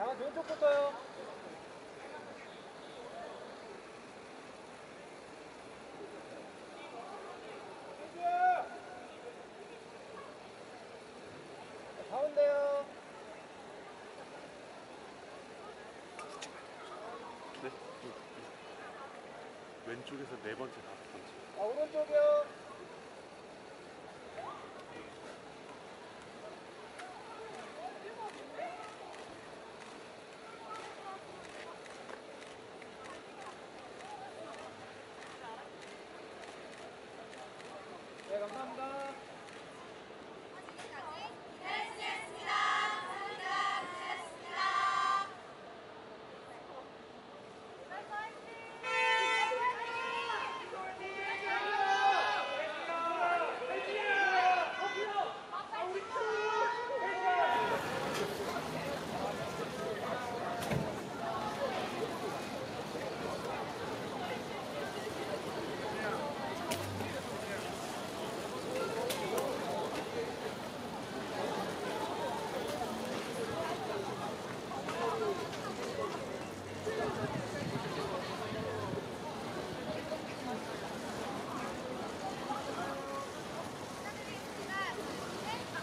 왼쪽부터요. 가운데요. 네. 왼쪽에서 네 번째, 다섯 번째. 아, 오른쪽이요. 네, 감사합니다.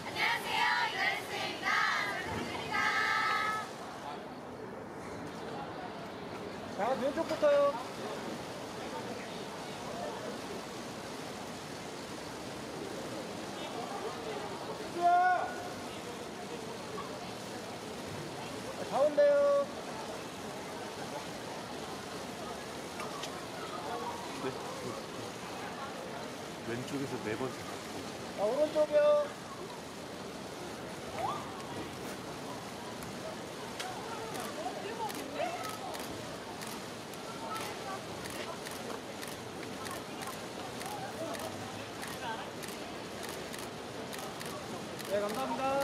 안녕하세요. 이달리스입니다. 부탁드립니다. 자, 왼쪽부터요. 자, 가운데요. 네. 왼쪽에서 네 다섯 번째. 자, 오른쪽이요. 네, 감사합니다.